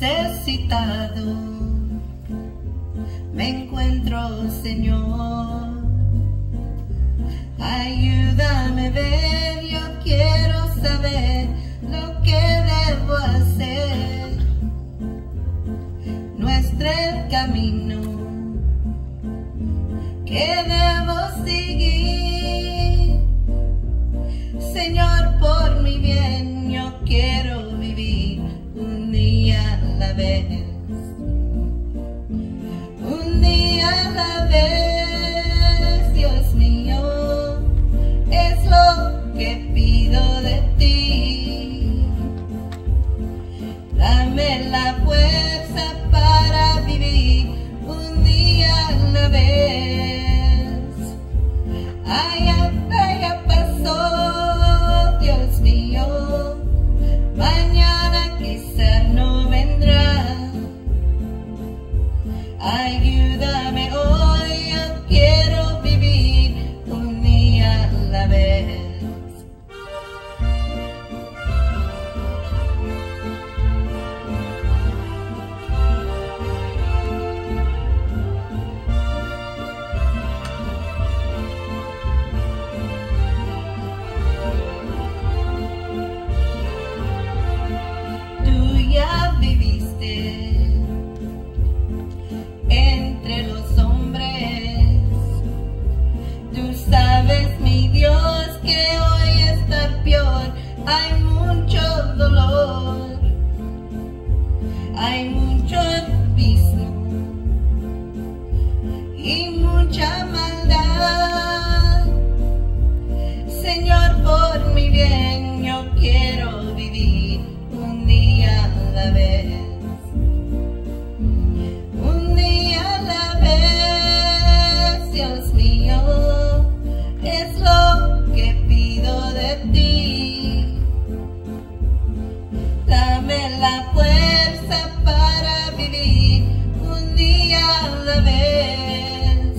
necesitado me encuentro, Señor. Ayúdame a ver, yo quiero saber lo que debo hacer. Nuestro camino que debo seguir. Señor, por mi bien yo quiero un día a la vez, Dios mío, es lo que pido de ti. Dame la fuerza para vivir un día a la vez. Ayúdame hoy, Hay mucho dolor, hay mucho abismo y mucha maldad. Señor, por mi bien, yo quiero vivir un día a la vez. Un día a la vez, Dios mío, es lo que pido de ti. la fuerza para vivir un día a la vez.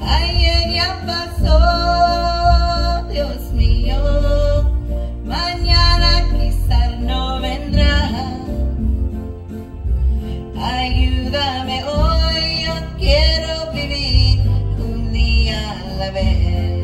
Ayer ya pasó, Dios mío, mañana quizás no vendrá. Ayúdame hoy, yo quiero vivir un día a la vez.